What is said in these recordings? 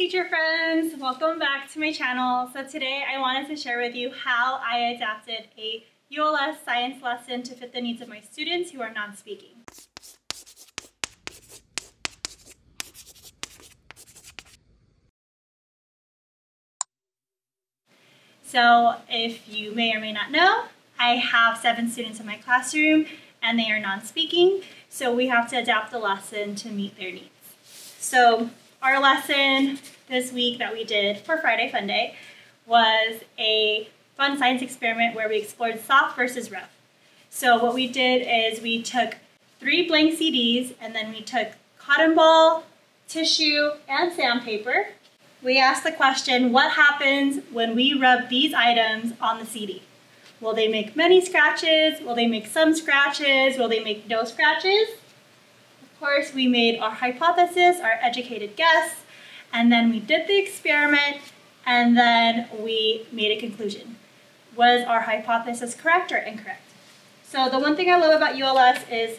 teacher friends, welcome back to my channel. So today I wanted to share with you how I adapted a ULS science lesson to fit the needs of my students who are non-speaking. So if you may or may not know, I have seven students in my classroom and they are non-speaking, so we have to adapt the lesson to meet their needs. So our lesson this week that we did for Friday Fun Day was a fun science experiment where we explored soft versus rough. So what we did is we took three blank CDs and then we took cotton ball, tissue, and sandpaper. We asked the question, what happens when we rub these items on the CD? Will they make many scratches? Will they make some scratches? Will they make no scratches? Course, we made our hypothesis, our educated guess, and then we did the experiment, and then we made a conclusion. Was our hypothesis correct or incorrect? So the one thing I love about ULS is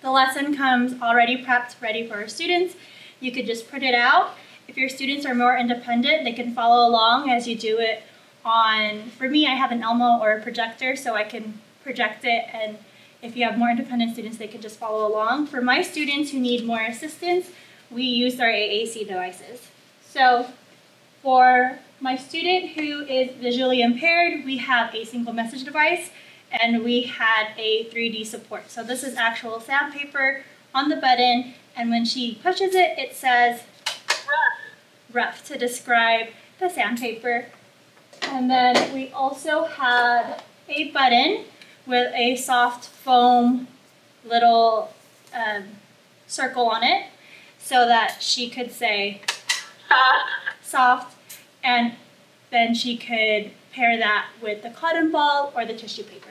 the lesson comes already prepped, ready for our students. You could just print it out. If your students are more independent, they can follow along as you do it on, for me, I have an Elmo or a projector, so I can project it and if you have more independent students, they can just follow along. For my students who need more assistance, we use our AAC devices. So for my student who is visually impaired, we have a single message device and we had a 3D support. So this is actual sandpaper on the button and when she pushes it, it says rough, rough to describe the sandpaper. And then we also had a button with a soft foam little um, circle on it so that she could say soft and then she could pair that with the cotton ball or the tissue paper.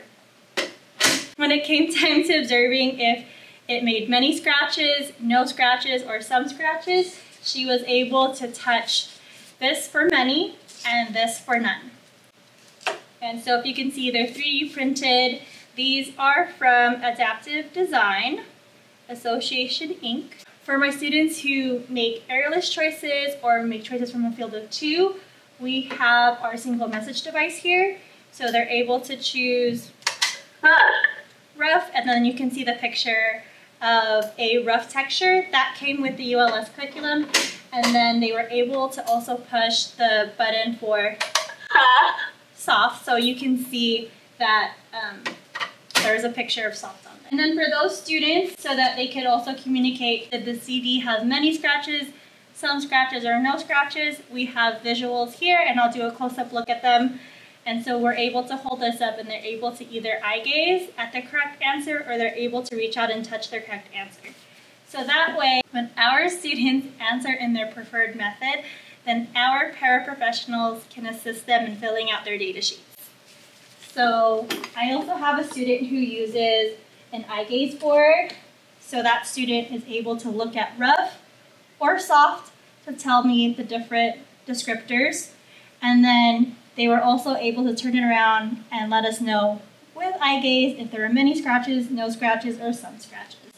When it came time to observing if it made many scratches, no scratches, or some scratches, she was able to touch this for many and this for none. And so if you can see, they're 3D printed. These are from Adaptive Design, Association Inc. For my students who make errorless choices or make choices from a field of two, we have our single message device here. So they're able to choose rough, and then you can see the picture of a rough texture that came with the ULS curriculum. And then they were able to also push the button for soft, so you can see that um, there's a picture of soft on there. And then for those students, so that they could also communicate that the CD has many scratches, some scratches or no scratches, we have visuals here, and I'll do a close-up look at them. And so we're able to hold this up and they're able to either eye gaze at the correct answer or they're able to reach out and touch their correct answer. So that way, when our students answer in their preferred method, then our paraprofessionals can assist them in filling out their data sheets. So I also have a student who uses an eye gaze board. So that student is able to look at rough or soft to tell me the different descriptors. And then they were also able to turn it around and let us know with eye gaze if there are many scratches, no scratches, or some scratches.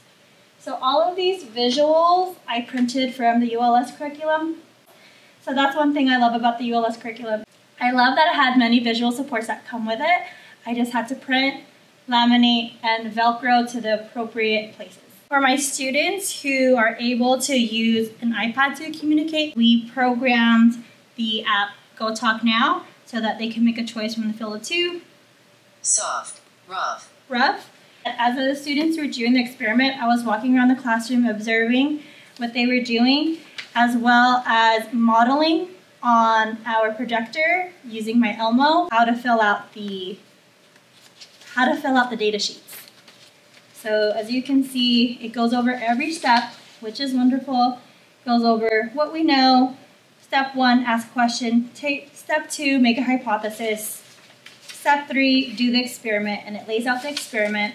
So all of these visuals I printed from the ULS curriculum so that's one thing I love about the ULS curriculum. I love that it had many visual supports that come with it. I just had to print, laminate, and Velcro to the appropriate places. For my students who are able to use an iPad to communicate, we programmed the app Go Talk Now so that they can make a choice from the field of two. Soft, rough. Rough. As the students were doing the experiment, I was walking around the classroom observing what they were doing as well as modeling on our projector using my Elmo how to fill out the how to fill out the data sheets. So as you can see, it goes over every step, which is wonderful. Goes over what we know. Step one, ask a question. Take, step two, make a hypothesis. Step three, do the experiment, and it lays out the experiment.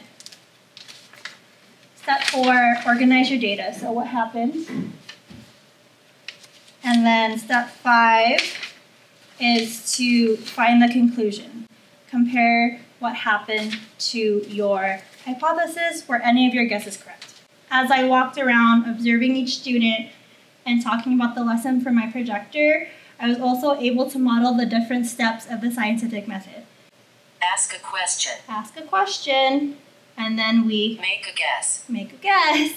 Step four, organize your data. So what happens? And then step five is to find the conclusion. Compare what happened to your hypothesis where any of your guesses correct. As I walked around observing each student, and talking about the lesson from my projector, I was also able to model the different steps of the scientific method. Ask a question. Ask a question, and then we Make a guess. make a guess.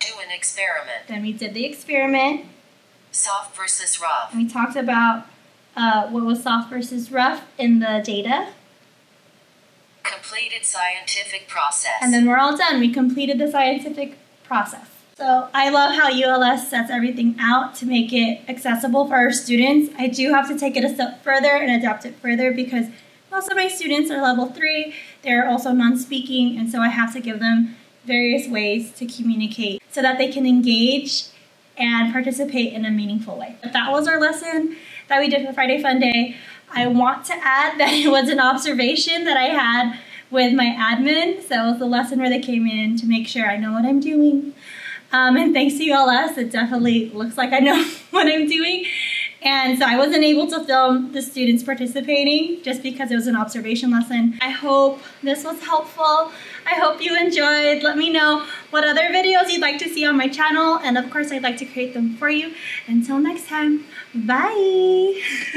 Do an experiment. Then we did the experiment, Soft versus rough. and we talked about uh, what was soft versus rough in the data. Completed scientific process. And then we're all done. We completed the scientific process. So I love how ULS sets everything out to make it accessible for our students. I do have to take it a step further and adapt it further because most of my students are level three. They're also non-speaking, and so I have to give them various ways to communicate so that they can engage and participate in a meaningful way. But that was our lesson that we did for Friday Fun Day. I want to add that it was an observation that I had with my admin. So it was the lesson where they came in to make sure I know what I'm doing. Um, and thanks to ULS, it definitely looks like I know what I'm doing. And so I wasn't able to film the students participating just because it was an observation lesson. I hope this was helpful. I hope you enjoyed. Let me know what other videos you'd like to see on my channel. And of course, I'd like to create them for you. Until next time, bye.